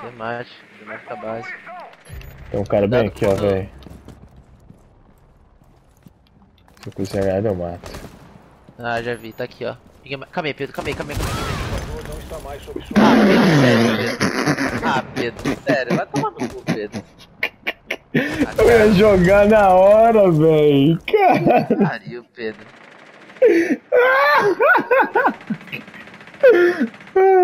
Demate, demate da base. Tem um cara bem aqui, ó, velho. Se eu cozinhar eu mato. Ah, já vi, tá aqui, ó. Calma aí, Pedro, calma aí, calma aí, calma aí. Não está mais sob sua Ah, Pedro, sério, Pedro. Ah, Pedro, sério, vai tomar no cu, Pedro. Ah, Eu ia jogar na hora, velho. Cara. Pariu, Pedro.